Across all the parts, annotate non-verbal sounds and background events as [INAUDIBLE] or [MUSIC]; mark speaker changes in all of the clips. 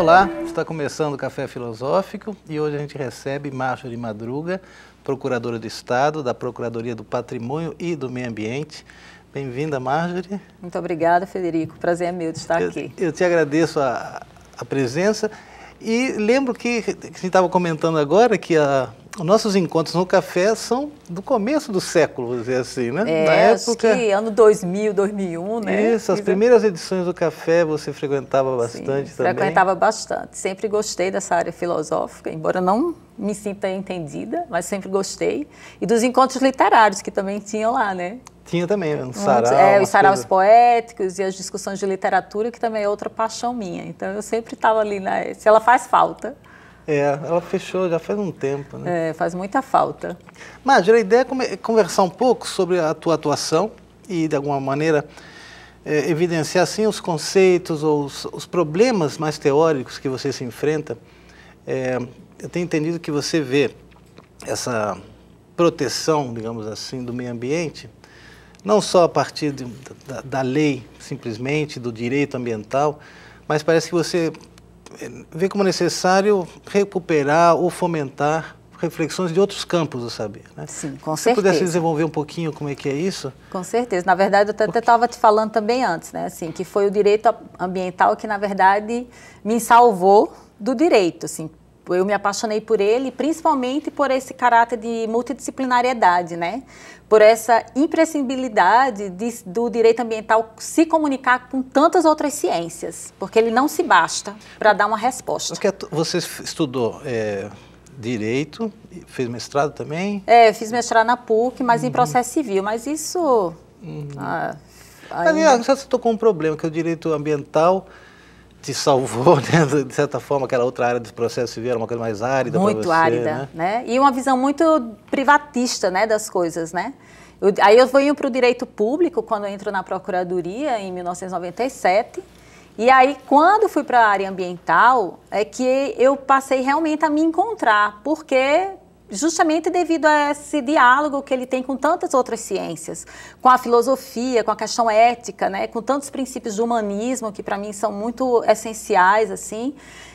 Speaker 1: Olá, está começando o Café Filosófico e hoje a gente recebe Marjorie Madruga, Procuradora do Estado da Procuradoria do Patrimônio e do Meio Ambiente. Bem-vinda, Marjorie.
Speaker 2: Muito obrigada, Federico. Prazer é meu de estar
Speaker 1: eu,
Speaker 2: aqui.
Speaker 1: Eu te agradeço a, a presença e lembro que, que a gente estava comentando agora que a, nossos encontros no café são do começo do século, vamos dizer assim, né?
Speaker 2: É, Na época, acho que ano 2000, 2001, né?
Speaker 1: Isso, as primeiras edições do café você frequentava bastante Sim, também.
Speaker 2: frequentava bastante. Sempre gostei dessa área filosófica, embora não me sinta entendida, mas sempre gostei. E dos encontros literários que também tinham lá, né?
Speaker 1: Tinha também, um sarau.
Speaker 2: É, os saraus poéticos e as discussões de literatura, que também é outra paixão minha. Então eu sempre estava ali, né? se ela faz falta.
Speaker 1: É, ela fechou já faz um tempo, né?
Speaker 2: É, faz muita falta.
Speaker 1: Mas a ideia é conversar um pouco sobre a tua atuação e, de alguma maneira, é, evidenciar, assim, os conceitos ou os, os, problemas mais teóricos que você se enfrenta. É, eu tenho entendido que você vê essa proteção, digamos assim, do meio ambiente não só a partir de, da, da, lei, simplesmente, do direito ambiental, mas parece que você vê como necessário recuperar ou fomentar reflexões de outros campos do saber. Né?
Speaker 2: Sim, com
Speaker 1: Se
Speaker 2: certeza. Se
Speaker 1: pudesse desenvolver um pouquinho como é que é isso?
Speaker 2: Com certeza. Na verdade, eu até estava te falando também antes, né? Assim, que foi o direito ambiental que, na verdade, me salvou do direito, assim, eu me apaixonei por ele, principalmente por esse caráter de multidisciplinariedade, né? Por essa imprescindibilidade de, do direito ambiental se comunicar com tantas outras ciências, porque ele não se basta para dar uma resposta.
Speaker 1: Você estudou é, direito, fez mestrado também?
Speaker 2: É, fiz mestrado na PUC, mas uhum. em processo civil, mas isso... Uhum. Ah,
Speaker 1: ainda... Você tocou um problema, que é o direito ambiental te salvou, [LAUGHS] né? de certa forma, aquela outra área do processo civil era uma coisa mais árida para você.
Speaker 2: Muito árida, né? né? E uma visão muito privatista né, das coisas, né? Eu, aí eu venho para o direito público, quando entro na Procuradoria, em 1997, e aí, quando fui para a área ambiental, é que eu passei realmente a me encontrar, porque justamente devido a esse diálogo que ele tem com tantas outras ciências, com a filosofia, com a questão ética, né, com tantos princípios do humanismo que para mim são muito essenciais assim.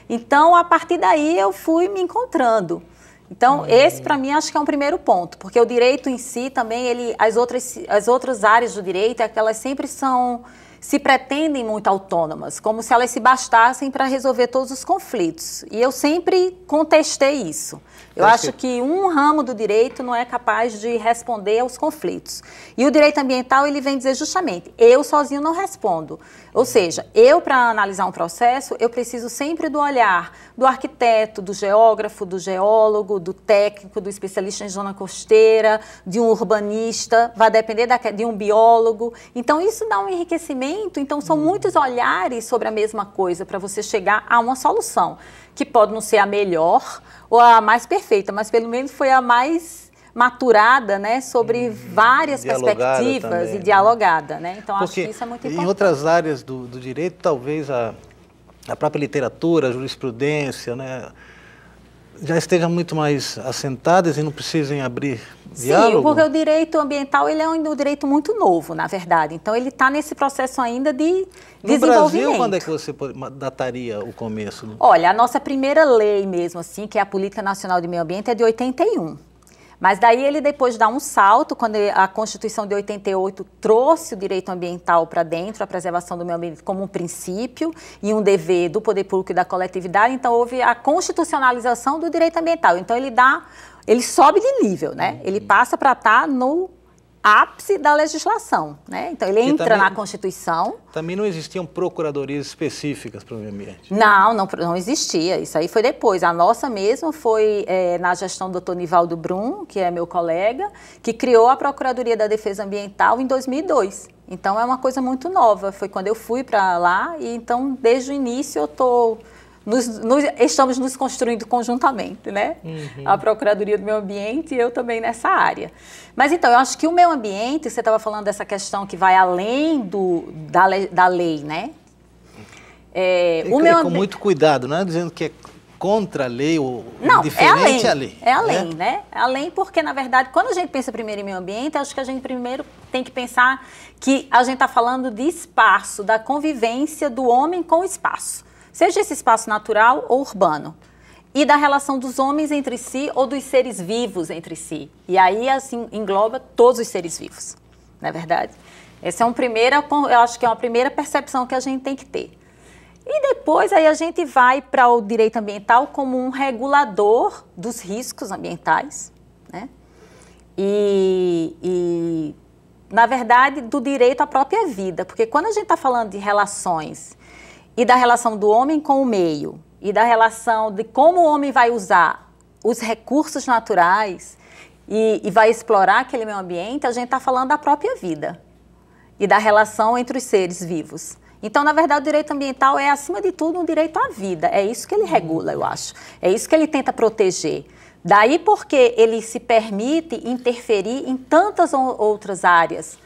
Speaker 2: Então, a partir daí eu fui me encontrando. Então, esse para mim acho que é um primeiro ponto, porque o direito em si também, ele, as outras, as outras áreas do direito, é que elas sempre são se pretendem muito autônomas, como se elas se bastassem para resolver todos os conflitos. E eu sempre contestei isso. Eu acho que um ramo do direito não é capaz de responder aos conflitos. E o direito ambiental ele vem dizer justamente, eu sozinho não respondo. Ou seja, eu para analisar um processo, eu preciso sempre do olhar do arquiteto, do geógrafo, do geólogo, do técnico, do especialista em zona costeira, de um urbanista, vai depender da, de um biólogo. Então isso dá um enriquecimento, então são muitos olhares sobre a mesma coisa para você chegar a uma solução, que pode não ser a melhor, ou a mais perfeita, mas pelo menos foi a mais maturada, né, sobre hum, várias perspectivas também, e né? dialogada, né? Então Porque acho que isso é muito importante.
Speaker 1: Em outras áreas do, do direito, talvez a, a própria literatura, a jurisprudência, né, já estejam muito mais assentadas e não precisem abrir diálogo?
Speaker 2: Sim, porque o direito ambiental ele é um direito muito novo, na verdade. Então ele está nesse processo ainda de
Speaker 1: no
Speaker 2: desenvolvimento.
Speaker 1: No Brasil, quando é que você dataria o começo?
Speaker 2: Olha, a nossa primeira lei mesmo, assim, que é a Política Nacional de Meio Ambiente, é de 81. Mas daí ele depois dá um salto, quando a Constituição de 88 trouxe o direito ambiental para dentro, a preservação do meio ambiente como um princípio e um dever do poder público e da coletividade, então houve a constitucionalização do direito ambiental. Então ele dá, ele sobe de nível, né? Ele passa para estar tá no ápice da legislação, né? Então ele entra também, na Constituição.
Speaker 1: Também não existiam procuradorias específicas para o meio ambiente?
Speaker 2: Não, não, não existia. Isso aí foi depois. A nossa mesmo foi é, na gestão do Dr. Nivaldo Brum, que é meu colega, que criou a Procuradoria da Defesa Ambiental em 2002. Então é uma coisa muito nova. Foi quando eu fui para lá e então desde o início eu estou nos, nos, estamos nos construindo conjuntamente, né? Uhum. A Procuradoria do Meio Ambiente e eu também nessa área. Mas então, eu acho que o meio ambiente, você estava falando dessa questão que vai além do, da, lei, da lei né?
Speaker 1: É, o é, com muito cuidado, não é dizendo que é contra a lei ou não, diferente
Speaker 2: é
Speaker 1: além, lei.
Speaker 2: É além, né? né? É além porque, na verdade, quando a gente pensa primeiro em meio ambiente, acho que a gente primeiro tem que pensar que a gente está falando de espaço, da convivência do homem com o espaço seja esse espaço natural ou urbano. E da relação dos homens entre si ou dos seres vivos entre si. E aí, assim, engloba todos os seres vivos, não é verdade? Essa é uma primeira, eu acho que é uma primeira percepção que a gente tem que ter. E depois aí a gente vai para o direito ambiental como um regulador dos riscos ambientais, né? E, e na verdade, do direito à própria vida, porque quando a gente está falando de relações e da relação do homem com o meio e da relação de como o homem vai usar os recursos naturais e, e vai explorar aquele meio ambiente, a gente está falando da própria vida e da relação entre os seres vivos. Então, na verdade, o direito ambiental é, acima de tudo, um direito à vida. É isso que ele regula, eu acho. É isso que ele tenta proteger. Daí porque ele se permite interferir em tantas outras áreas,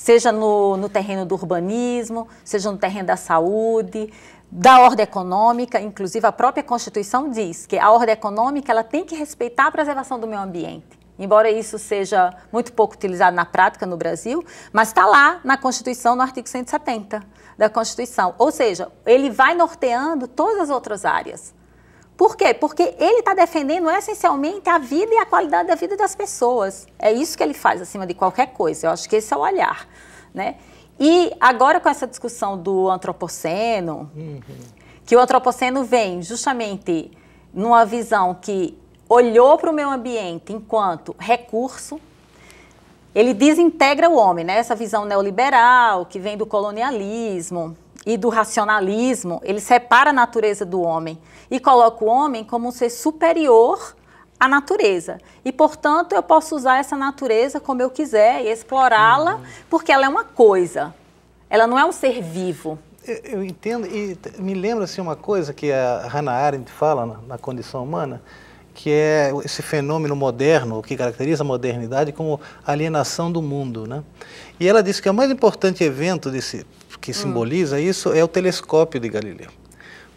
Speaker 2: seja no, no terreno do urbanismo, seja no terreno da saúde, da ordem econômica, inclusive a própria Constituição diz que a ordem econômica ela tem que respeitar a preservação do meio ambiente embora isso seja muito pouco utilizado na prática no Brasil, mas está lá na Constituição, no artigo 170 da Constituição. Ou seja, ele vai norteando todas as outras áreas. Por quê? Porque ele está defendendo essencialmente a vida e a qualidade da vida das pessoas. É isso que ele faz acima de qualquer coisa. Eu acho que esse é o olhar. Né? E agora com essa discussão do antropoceno, uhum. que o antropoceno vem justamente numa visão que olhou para o meio ambiente enquanto recurso, ele desintegra o homem, né? Essa visão neoliberal que vem do colonialismo e do racionalismo, ele separa a natureza do homem e coloca o homem como um ser superior à natureza. E, portanto, eu posso usar essa natureza como eu quiser e explorá-la, uhum. porque ela é uma coisa. Ela não é um ser vivo.
Speaker 1: Eu, eu entendo e me lembra assim uma coisa que a Hannah Arendt fala na, na condição humana, que é esse fenômeno moderno, que caracteriza a modernidade como alienação do mundo. Né? E ela disse que o mais importante evento desse, que simboliza hum. isso é o telescópio de Galileu.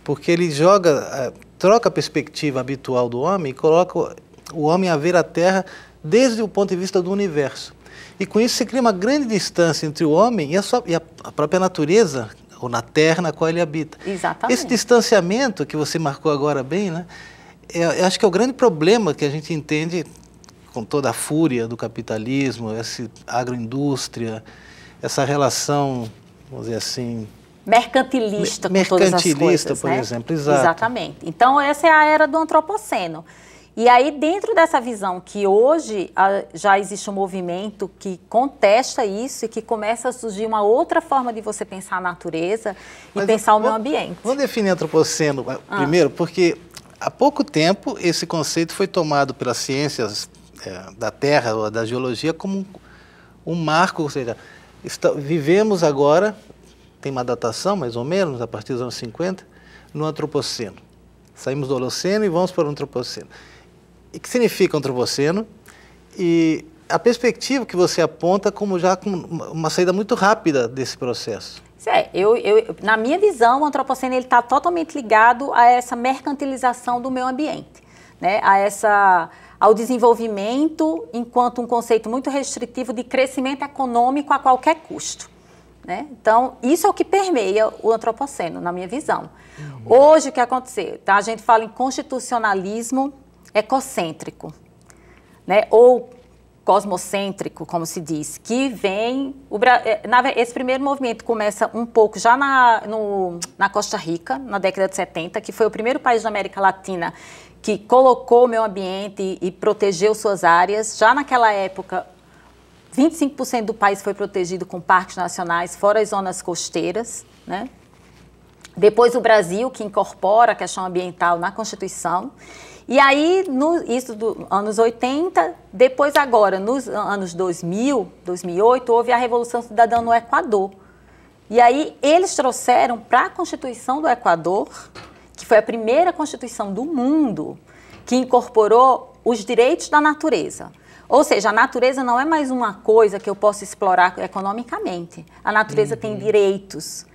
Speaker 1: Porque ele joga, eh, troca a perspectiva habitual do homem e coloca o homem a ver a Terra desde o ponto de vista do universo. E com isso se cria uma grande distância entre o homem e a, sua, e a, a própria natureza, ou na terra na qual ele habita.
Speaker 2: Exatamente.
Speaker 1: Esse distanciamento que você marcou agora bem, né, eu acho que é o grande problema que a gente entende com toda a fúria do capitalismo, essa agroindústria, essa relação, vamos dizer assim,
Speaker 2: mercantilista com todas as coisas,
Speaker 1: por
Speaker 2: né?
Speaker 1: exemplo, exato.
Speaker 2: Exatamente. Então essa é a era do antropoceno. E aí dentro dessa visão que hoje a, já existe um movimento que contesta isso e que começa a surgir uma outra forma de você pensar a natureza e Mas pensar o meio ambiente.
Speaker 1: Vamos definir antropoceno ah. primeiro, porque Há pouco tempo, esse conceito foi tomado pelas ciências é, da Terra ou da geologia como um, um marco, ou seja, está, vivemos agora, tem uma datação mais ou menos, a partir dos anos 50, no Antropoceno. Saímos do Holoceno e vamos para o Antropoceno. E que significa Antropoceno? E a perspectiva que você aponta como já uma saída muito rápida desse processo.
Speaker 2: É, eu, eu, na minha visão, o antropoceno está totalmente ligado a essa mercantilização do meio ambiente, né? a essa, ao desenvolvimento enquanto um conceito muito restritivo de crescimento econômico a qualquer custo. Né? Então, isso é o que permeia o antropoceno, na minha visão. Uhum. Hoje, o que aconteceu? Tá? A gente fala em constitucionalismo ecocêntrico, né? ou cosmocêntrico, como se diz, que vem. O, eh, esse primeiro movimento começa um pouco já na, no, na Costa Rica, na década de 70, que foi o primeiro país da América Latina que colocou o meio ambiente e, e protegeu suas áreas. Já naquela época, 25% do país foi protegido com parques nacionais, fora as zonas costeiras. Né? Depois, o Brasil, que incorpora a questão ambiental na Constituição. E aí, no, isso dos anos 80, depois agora, nos anos 2000, 2008, houve a Revolução Cidadã no Equador. E aí eles trouxeram para a Constituição do Equador, que foi a primeira Constituição do mundo, que incorporou os direitos da natureza. Ou seja, a natureza não é mais uma coisa que eu posso explorar economicamente. A natureza uhum. tem direitos.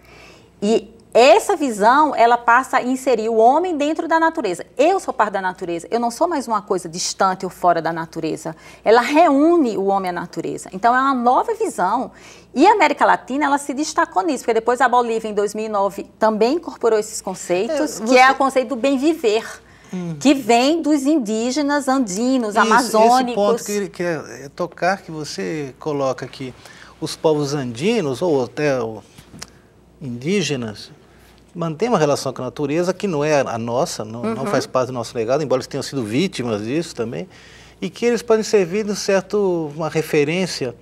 Speaker 2: E essa visão, ela passa a inserir o homem dentro da natureza. Eu sou parte da natureza, eu não sou mais uma coisa distante ou fora da natureza. Ela reúne o homem à natureza. Então, é uma nova visão. E a América Latina, ela se destacou nisso, porque depois a Bolívia, em 2009, também incorporou esses conceitos, é, você... que é o conceito do bem viver. Hum. Que vem dos indígenas andinos, Isso, amazônicos. Esse
Speaker 1: ponto que, que é, é tocar, que você coloca aqui, os povos andinos, ou até indígenas, mantêm uma relação com a natureza que não é a nossa, não, uhum. não faz parte do nosso legado, embora eles tenham sido vítimas disso também, e que eles podem servir de certo uma referência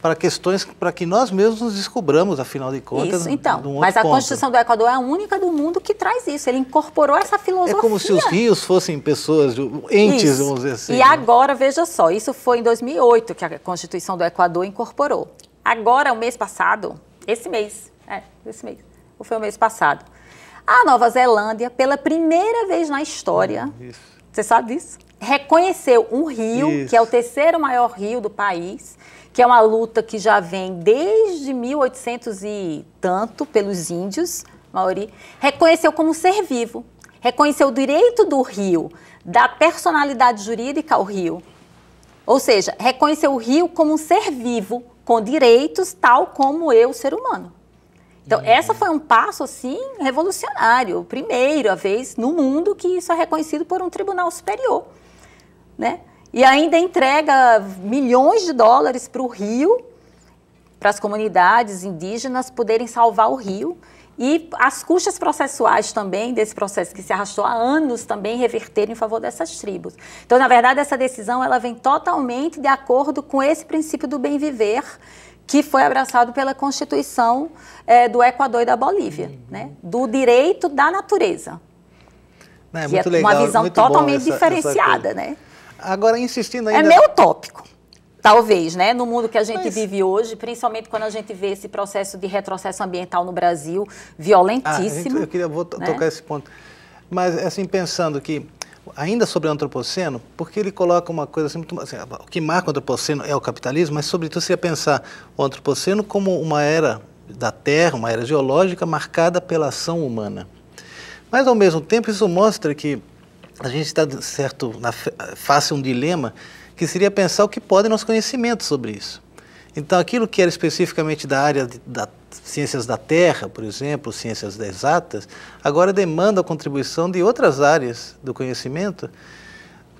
Speaker 1: para questões para que nós mesmos nos descobramos, afinal de contas.
Speaker 2: Isso, então. mas a ponto. Constituição do Equador é a única do mundo que traz isso. Ele incorporou essa filosofia.
Speaker 1: É como se os rios fossem pessoas, entes, isso. vamos dizer assim.
Speaker 2: E né? agora, veja só, isso foi em 2008 que a Constituição do Equador incorporou. Agora, o mês passado, esse mês, é, esse mês, ou foi o mês passado, a Nova Zelândia, pela primeira vez na história, hum, você sabe disso? Reconheceu um rio, isso. que é o terceiro maior rio do país, que é uma luta que já vem desde 1800 e tanto pelos índios, Maori, reconheceu como ser vivo, reconheceu o direito do rio, da personalidade jurídica ao rio. Ou seja, reconheceu o rio como um ser vivo, com direitos, tal como eu, ser humano. Então, essa foi um passo, assim, revolucionário. Primeira vez no mundo que isso é reconhecido por um tribunal superior, né? E ainda entrega milhões de dólares para o Rio, para as comunidades indígenas poderem salvar o Rio. E as custas processuais também, desse processo que se arrastou há anos, também reverterem em favor dessas tribos. Então, na verdade, essa decisão ela vem totalmente de acordo com esse princípio do bem viver, que foi abraçado pela Constituição é, do Equador e da Bolívia, uhum. né? do direito da natureza.
Speaker 1: Não, é, muito é legal,
Speaker 2: uma visão totalmente essa, diferenciada, essa né?
Speaker 1: Agora, insistindo
Speaker 2: é
Speaker 1: ainda...
Speaker 2: É meio utópico. Talvez, né? No mundo que a gente Mas... vive hoje, principalmente quando a gente vê esse processo de retrocesso ambiental no Brasil, violentíssimo.
Speaker 1: Ah, eu queria vou né? tocar esse ponto. Mas, assim, pensando que, ainda sobre o antropoceno, porque ele coloca uma coisa assim, muito, assim, o que marca o antropoceno é o capitalismo, mas, sobretudo, se ia pensar o antropoceno como uma era da Terra, uma era geológica marcada pela ação humana. Mas, ao mesmo tempo, isso mostra que a gente está, certo, na face um dilema que seria pensar o que pode nosso conhecimento sobre isso. Então, aquilo que era especificamente da área da ciências da Terra, por exemplo, ciências exatas, agora demanda a contribuição de outras áreas do conhecimento,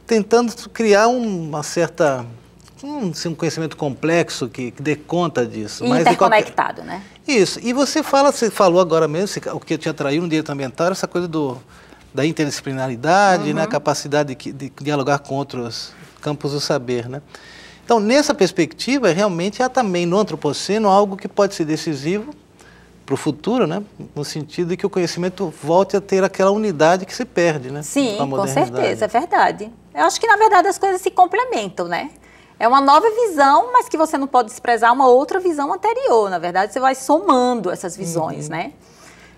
Speaker 1: tentando criar uma certa um, um conhecimento complexo que, que dê conta disso.
Speaker 2: E interconectado, qualquer... né?
Speaker 1: Isso. E você fala, você falou agora mesmo, o que te atraiu no direito ambiental, essa coisa do da interdisciplinaridade, né, uhum. né, a capacidade de, de, dialogar com outros campos do saber. Né? Então, nessa perspectiva, realmente há também no antropoceno algo que pode ser decisivo para o futuro, né? no sentido de que o conhecimento volte a ter aquela unidade que se perde. Né?
Speaker 2: Sim, com certeza, é verdade. Eu acho que, na verdade, as coisas se complementam, né? É uma nova visão, mas que você não pode desprezar uma outra visão anterior. Na verdade, você vai somando essas visões, uhum. né?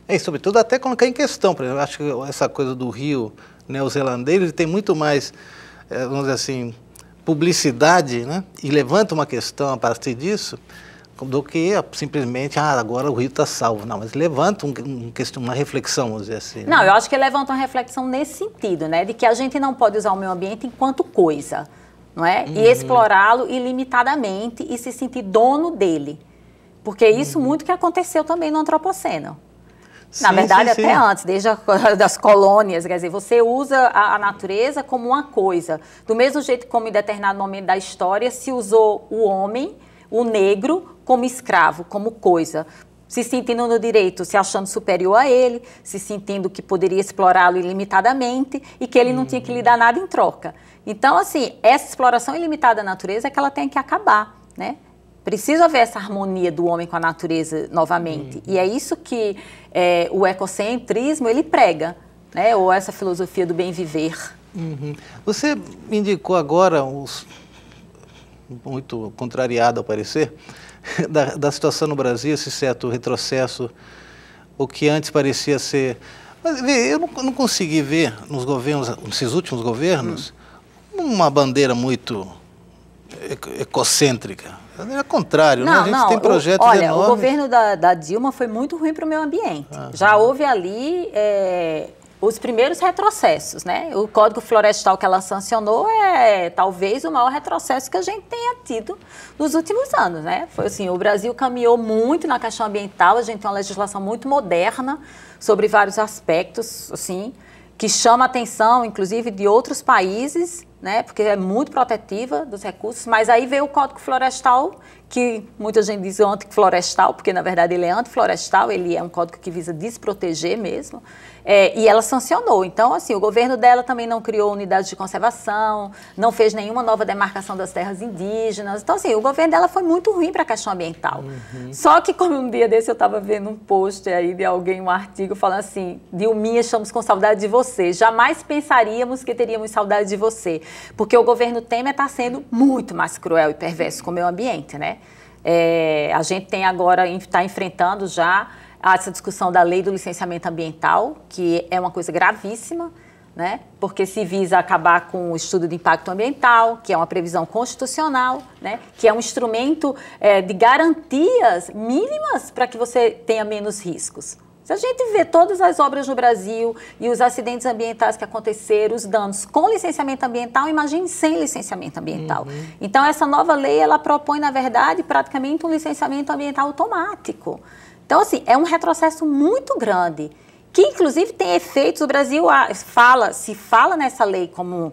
Speaker 1: É, e sobretudo até colocar em questão, por exemplo, acho que essa coisa do rio neozelandês ele tem muito mais, é, vamos dizer assim, publicidade, né? E levanta uma questão a partir disso, do que simplesmente, ah, agora o rio está salvo. Não, mas levanta um, um, uma reflexão, vamos dizer assim.
Speaker 2: Não, né? eu acho que levanta uma reflexão nesse sentido, né? De que a gente não pode usar o meio ambiente enquanto coisa, não é? Uhum. E explorá-lo ilimitadamente e se sentir dono dele. Porque é isso uhum. muito que aconteceu também no antropoceno. Sim, Na verdade, sim, até sim. antes, desde a, [LAUGHS] das colônias, quer dizer, você usa a, a, natureza como uma coisa. Do mesmo jeito como em determinado momento da história se usou o homem, o negro, como escravo, como coisa. Se sentindo no direito, se achando superior a ele, se sentindo que poderia explorá-lo ilimitadamente e que ele não tinha que lhe dar nada em troca. Então, assim, essa exploração ilimitada da natureza é que ela tem que acabar, né? Precisa haver essa harmonia do homem com a natureza novamente. Uhum. E é isso que é, o ecocentrismo ele prega, né? ou essa filosofia do bem viver.
Speaker 1: Uhum. Você indicou agora, os, muito contrariado ao parecer, [LAUGHS] da, da situação no Brasil, esse certo retrocesso, o que antes parecia ser... Mas vê, eu não, não consegui ver nos governos, nesses últimos governos, uhum. uma bandeira muito ecocêntrica. É contrário,
Speaker 2: não,
Speaker 1: né? A gente
Speaker 2: não,
Speaker 1: tem projetos
Speaker 2: o, olha,
Speaker 1: enormes.
Speaker 2: o governo da, da, Dilma foi muito ruim para o meio ambiente. Ah. Já houve ali é, os primeiros retrocessos, né? O Código Florestal que ela sancionou é talvez o maior retrocesso que a gente tenha tido nos últimos anos, né? Foi assim, o Brasil caminhou muito na questão ambiental, a gente tem uma legislação muito moderna sobre vários aspectos, assim, que chama a atenção, inclusive, de outros países, né? Porque é muito protetiva dos recursos, mas aí veio o Código Florestal que muita gente diz antiflorestal, porque na verdade ele é antiflorestal, ele é um código que visa desproteger mesmo, é, e ela sancionou. Então, assim, o governo dela também não criou unidades de conservação, não fez nenhuma nova demarcação das terras indígenas. Então, assim, o governo dela foi muito ruim para a questão ambiental. Uhum. Só que, como um dia desse eu estava vendo um post aí de alguém, um artigo, falando assim, Dilminha, estamos com saudade de você. Jamais pensaríamos que teríamos saudade de você. Porque o governo Temer está sendo muito mais cruel e perverso com o meio ambiente, né? É, a gente tem agora, está enfrentando já essa discussão da lei do licenciamento ambiental, que é uma coisa gravíssima, né? porque se visa acabar com o estudo de impacto ambiental, que é uma previsão constitucional, né? que é um instrumento é, de garantias mínimas para que você tenha menos riscos. Se a gente vê todas as obras no Brasil e os acidentes ambientais que aconteceram, os danos com licenciamento ambiental, imagine sem licenciamento ambiental. Uhum. Então, essa nova lei, ela propõe, na verdade, praticamente um licenciamento ambiental automático. Então, assim, é um retrocesso muito grande, que inclusive tem efeitos. O Brasil fala, se fala nessa lei como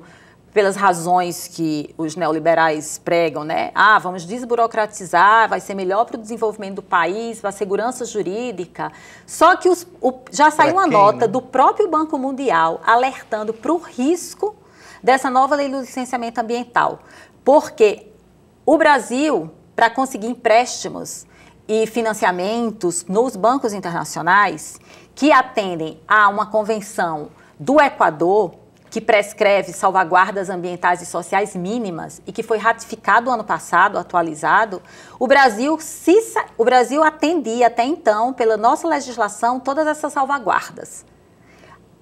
Speaker 2: pelas razões que os neoliberais pregam, né? Ah, vamos desburocratizar, vai ser melhor para o desenvolvimento do país, para a segurança jurídica. Só que os, o, já saiu uma quem, nota né? do próprio Banco Mundial alertando para o risco dessa nova lei do licenciamento ambiental. Porque o Brasil, para conseguir empréstimos e financiamentos nos bancos internacionais que atendem a uma convenção do Equador, que prescreve salvaguardas ambientais e sociais mínimas e que foi ratificado ano passado, atualizado, o Brasil, se, o Brasil atendia até então, pela nossa legislação, todas essas salvaguardas.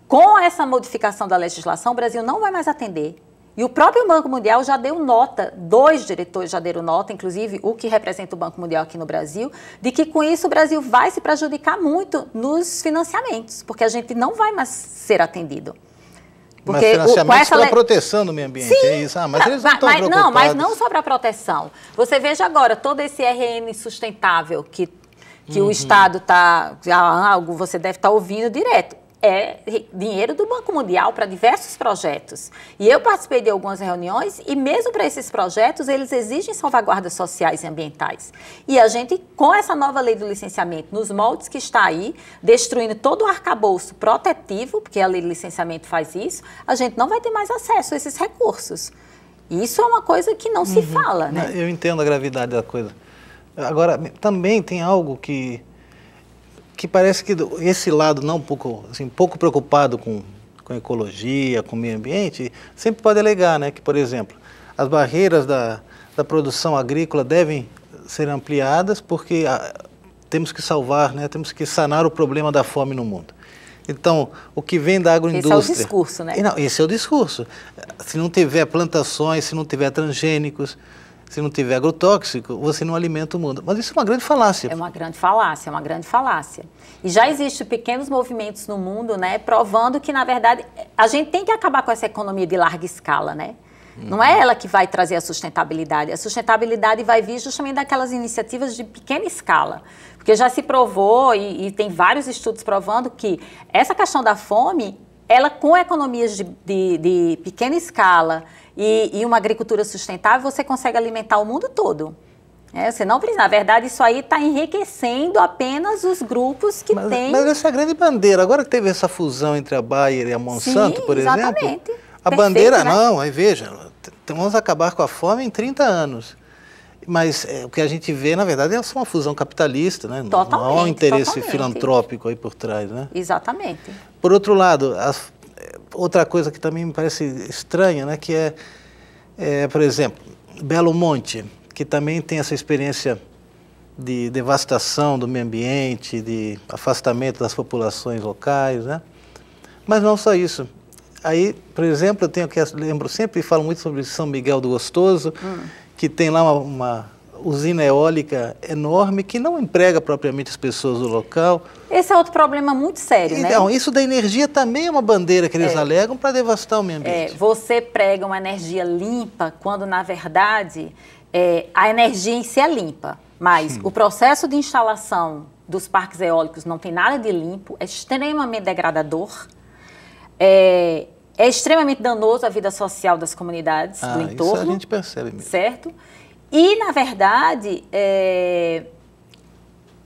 Speaker 2: Com essa modificação da legislação, o Brasil não vai mais atender. E o próprio Banco Mundial já deu nota, dois diretores já deram nota, inclusive o que representa o Banco Mundial aqui no Brasil, de que com isso o Brasil vai se prejudicar muito nos financiamentos, porque a gente não vai mais ser atendido.
Speaker 1: Porque mas financiamento para le... proteção do meio ambiente, Sim, é isso? Ah, mas eles não estão mas,
Speaker 2: Não, mas não só para proteção. Você veja agora, todo esse RN sustentável que, que uhum. o Estado está... Algo você deve estar tá ouvindo direto é dinheiro do Banco Mundial para diversos projetos. E eu participei de algumas reuniões e mesmo para esses projetos eles exigem salvaguardas sociais e ambientais. E a gente, com essa nova lei do licenciamento, nos moldes que está aí, destruindo todo o arcabouço protetivo, porque a lei do licenciamento faz isso, a gente não vai ter mais acesso a esses recursos. Isso é uma coisa que não uhum. se fala, né?
Speaker 1: Eu entendo a gravidade da coisa. Agora, também tem algo que que parece que esse lado não um pouco, assim, pouco preocupado com, com ecologia, com meio ambiente, sempre pode alegar, né, que por exemplo, as barreiras da, da produção agrícola devem ser ampliadas porque a, ah, temos que salvar, né, temos que sanar o problema da fome no mundo. Então, o que vem da agroindústria... Esse
Speaker 2: é o discurso, né?
Speaker 1: Não, esse é o discurso. Se não tiver plantações, se não tiver transgênicos, se não tiver agrotóxico, você não alimenta o mundo. Mas isso é uma grande falácia.
Speaker 2: É uma grande falácia, é uma grande falácia. E já existem pequenos movimentos no mundo, né, provando que, na verdade, a gente tem que acabar com essa economia de larga escala, né? Não é ela que vai trazer a sustentabilidade. A sustentabilidade vai vir justamente daquelas iniciativas de pequena escala. Porque já se provou, e, e tem vários estudos provando, que essa questão da fome, ela com economias de, de, de pequena escala, e, e uma agricultura sustentável, você consegue alimentar o mundo todo. É, você não precisa. Na verdade, isso aí está enriquecendo apenas os grupos que
Speaker 1: mas,
Speaker 2: têm.
Speaker 1: Mas essa é a grande bandeira. Agora que teve essa fusão entre a Bayer e a Monsanto,
Speaker 2: Sim,
Speaker 1: por
Speaker 2: exatamente.
Speaker 1: exemplo. A Perfeito, bandeira, né? não, aí veja, vamos acabar com a fome em 30 anos. Mas é, o que a gente vê, na verdade, é só uma fusão capitalista, né?
Speaker 2: Totalmente,
Speaker 1: não há um interesse totalmente. filantrópico aí por trás, né?
Speaker 2: Exatamente.
Speaker 1: Por outro lado, as outra coisa que também me parece estranha, né, que é, é, por exemplo, Belo Monte, que também tem essa experiência de devastação do meio ambiente, de afastamento das populações locais, né? Mas não só isso. Aí, por exemplo, eu tenho que lembro sempre e falo muito sobre São Miguel do Gostoso, hum. que tem lá uma, uma usina eólica enorme que não emprega propriamente as pessoas do local.
Speaker 2: Esse é outro problema muito sério,
Speaker 1: então,
Speaker 2: né?
Speaker 1: Isso da energia também é uma bandeira que eles é. alegam para devastar o meio ambiente.
Speaker 2: É, você prega uma energia limpa quando, na verdade, é, a energia em si é limpa, mas hum. o processo de instalação dos parques eólicos não tem nada de limpo, é extremamente degradador, é, é extremamente danoso à vida social das comunidades
Speaker 1: ah,
Speaker 2: do entorno.
Speaker 1: Isso a gente percebe mesmo.
Speaker 2: Certo? E, na verdade, é,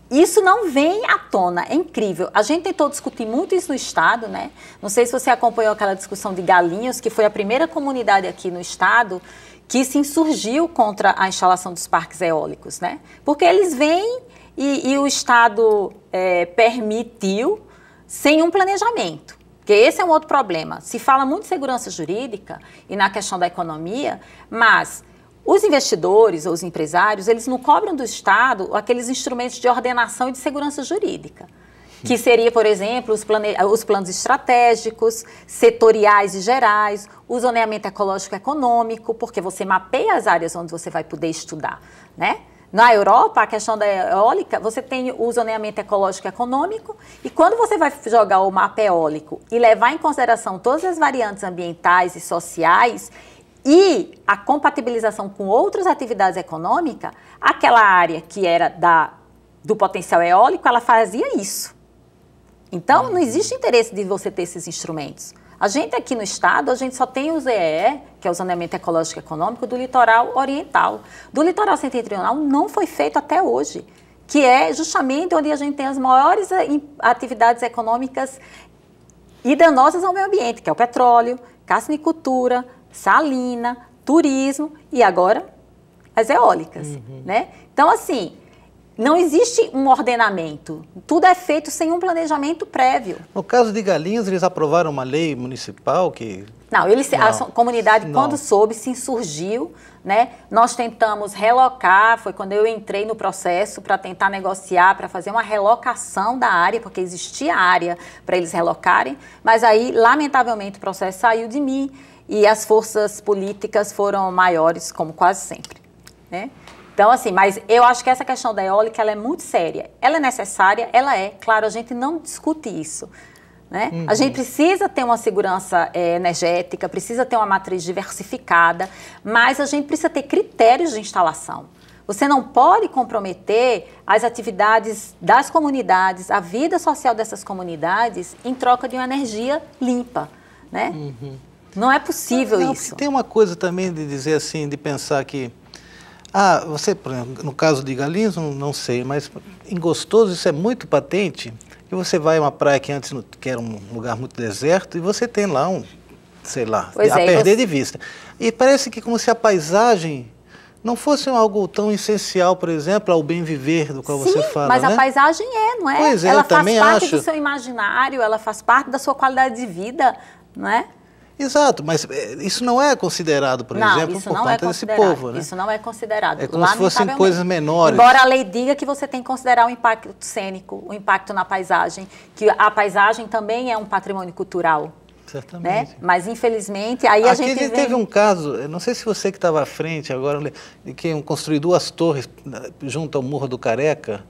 Speaker 2: isso não vem à tona, é incrível. A gente tentou discutir muito isso no Estado, né? Não sei se você acompanhou aquela discussão de Galinhos, que foi a primeira comunidade aqui no Estado que se insurgiu contra a instalação dos parques eólicos, né? Porque eles vêm e, e o Estado é, permitiu sem um planejamento. Porque esse é um outro problema. Se fala muito de segurança jurídica e na questão da economia, mas os investidores ou os empresários, eles não cobram do Estado aqueles instrumentos de ordenação e de segurança jurídica. Que seria, por exemplo, os, plane... os planos estratégicos, setoriais e gerais, o zoneamento ecológico econômico, porque você mapeia as áreas onde você vai poder estudar, né? Na Europa, a questão da eólica, você tem o zoneamento ecológico econômico e quando você vai jogar o mapa eólico e levar em consideração todas as variantes ambientais e sociais, e a compatibilização com outras atividades econômicas, aquela área que era da, do potencial eólico, ela fazia isso. Então, não existe interesse de você ter esses instrumentos. A gente aqui no estado, a gente só tem o ZEE, que é o Zoneamento Ecológico Econômico, do litoral oriental. Do litoral setentrional não foi feito até hoje, que é justamente onde a gente tem as maiores eh, atividades econômicas e danosas ao meio ambiente, que é o petróleo, carnicultura, salina, turismo e agora as eólicas, uhum. né? Então, assim, não existe um ordenamento. Tudo é feito sem um planejamento prévio.
Speaker 1: No caso de Galinhas, eles aprovaram uma lei municipal que...
Speaker 2: Não, eles, não. a comunidade, não. quando soube, se insurgiu. Né? Nós tentamos relocar, foi quando eu entrei no processo para tentar negociar, para fazer uma relocação da área, porque existia área para eles relocarem, mas aí, lamentavelmente, o processo saiu de mim e as forças políticas foram maiores, como quase sempre. Né? Então, assim, mas eu acho que essa questão da eólica ela é muito séria. Ela é necessária, ela é. Claro, a gente não discute isso. Né? Uhum. A gente precisa ter uma segurança é, energética, precisa ter uma matriz diversificada, mas a gente precisa ter critérios de instalação. Você não pode comprometer as atividades das comunidades, a vida social dessas comunidades, em troca de uma energia limpa. Né? Uhum. Não é possível não, isso.
Speaker 1: Tem uma coisa também de dizer assim, de pensar que ah, você, por exemplo, no caso de Galinhos, não, sei, mas em Gostoso isso é muito patente, que você vai a uma praia que antes que era um lugar muito deserto e você tem lá um, sei lá, pois a é, perder você... de vista. E parece que como se a paisagem não fosse algo tão essencial, por exemplo, ao bem viver do qual
Speaker 2: Sim,
Speaker 1: você fala,
Speaker 2: mas
Speaker 1: né?
Speaker 2: a paisagem é, não é?
Speaker 1: Pois é,
Speaker 2: ela
Speaker 1: faz
Speaker 2: parte
Speaker 1: acho.
Speaker 2: do seu imaginário, ela faz parte da sua qualidade de vida, não é?
Speaker 1: Exato, mas eh, isso não é considerado, por
Speaker 2: não,
Speaker 1: exemplo, por conta
Speaker 2: é
Speaker 1: desse povo, né?
Speaker 2: Isso não é considerado.
Speaker 1: É como se fossem coisas menores.
Speaker 2: Embora a lei diga que você tem que considerar o impacto cênico, o impacto na paisagem, que a paisagem também é um patrimônio cultural.
Speaker 1: Certamente.
Speaker 2: Né? Mas infelizmente aí a
Speaker 1: Aqui
Speaker 2: gente.
Speaker 1: Aqui teve um caso, não sei se você que estava à frente agora, de que construiu duas torres né, junto ao Morro do Careca.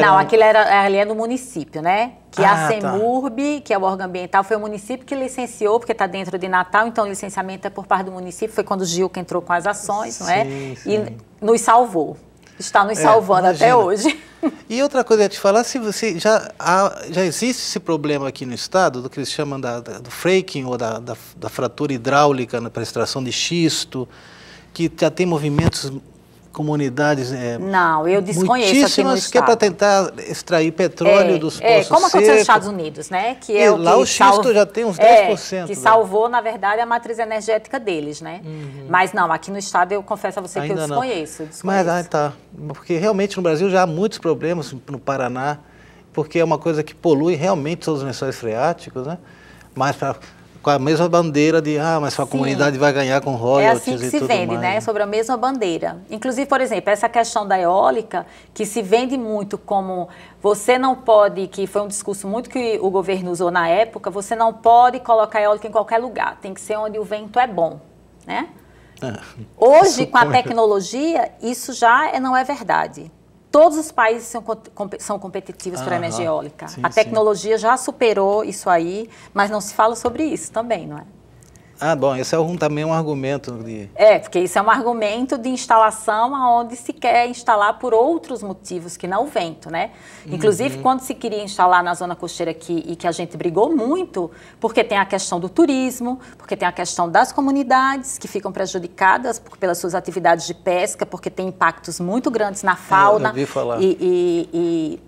Speaker 2: Não, um... aquilo era, ali é no município, né? Que ah, a CEMURB, tá. que é o órgão ambiental, foi o município que licenciou, porque está dentro de Natal, então o licenciamento é por parte do município. Foi quando o Gil que entrou com as ações, sim, não é? Sim. E nos salvou. Está nos é, salvando imagina. até hoje.
Speaker 1: E outra coisa, ia te falar, se você já, há, já existe esse problema aqui no estado, do que eles chamam da, da, do fracking, ou da, da, da fratura hidráulica na extração de xisto, que já tem movimentos comunidades é,
Speaker 2: não eu desconheço no
Speaker 1: que é para tentar extrair petróleo
Speaker 2: é,
Speaker 1: dos
Speaker 2: é,
Speaker 1: poços
Speaker 2: como aconteceu nos Estados Unidos né
Speaker 1: que é, é o lá que o xisto já tem uns 10% é,
Speaker 2: que né? salvou na verdade a matriz energética deles né uhum. mas não aqui no estado eu confesso a você Ainda que eu desconheço, desconheço.
Speaker 1: mas ah, tá porque realmente no Brasil já há muitos problemas no Paraná porque é uma coisa que polui realmente todos os lençóis freáticos né mas para com a mesma bandeira de, ah, mas a Sim. comunidade vai ganhar com royalties
Speaker 2: É assim que se vende, mais. né? Sobre a mesma bandeira. Inclusive, por exemplo, essa questão da eólica, que se vende muito como você não pode, que foi um discurso muito que o governo usou na época, você não pode colocar eólica em qualquer lugar, tem que ser onde o vento é bom, né? Ah, Hoje, [LAUGHS] com a tecnologia, isso já é, não é verdade. Todos os países são, são competitivos para a energia eólica. Sim, a tecnologia sim. já superou isso aí, mas não se fala sobre isso também, não é?
Speaker 1: Ah, bom, esse é um, também um argumento. De...
Speaker 2: É, porque isso é um argumento de instalação onde se quer instalar por outros motivos que não o vento, né? Inclusive, uhum. quando se queria instalar na zona costeira aqui e que a gente brigou muito, porque tem a questão do turismo, porque tem a questão das comunidades que ficam prejudicadas pelas suas atividades de pesca, porque tem impactos muito grandes na fauna.
Speaker 1: Eu, eu vi falar.
Speaker 2: e, e, e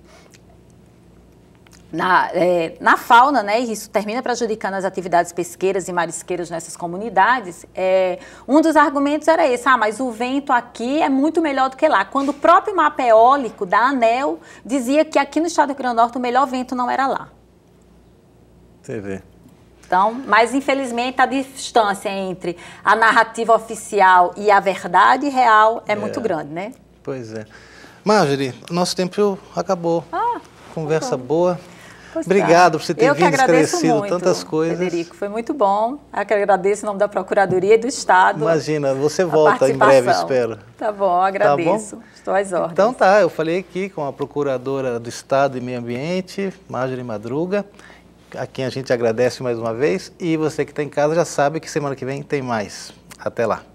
Speaker 2: na, é, na fauna, né, e isso termina prejudicando as atividades pesqueiras e marisqueiras nessas comunidades, é, um dos argumentos era esse, ah, mas o vento aqui é muito melhor do que lá. Quando o próprio mapa eólico da ANEL dizia que aqui no estado do Rio Grande do Norte o melhor vento não era lá.
Speaker 1: Você vê.
Speaker 2: Então, mas infelizmente a distância entre a narrativa oficial e a verdade real é, é. muito grande, né?
Speaker 1: Pois é. Marjorie, nosso tempo acabou.
Speaker 2: Ah,
Speaker 1: Conversa boa. Pois Obrigado tá. por você ter
Speaker 2: eu
Speaker 1: vindo esclarecido muito, tantas coisas.
Speaker 2: Federico, foi muito bom. Eu que agradeço em nome da Procuradoria e do Estado.
Speaker 1: Imagina, você volta em breve, espero.
Speaker 2: Tá bom, agradeço. Tá bom? Estou às ordens.
Speaker 1: Então tá, eu falei aqui com a Procuradora do Estado e Meio Ambiente, Marjorie Madruga, a quem a gente agradece mais uma vez. E você que está em casa já sabe que semana que vem tem mais. Até lá.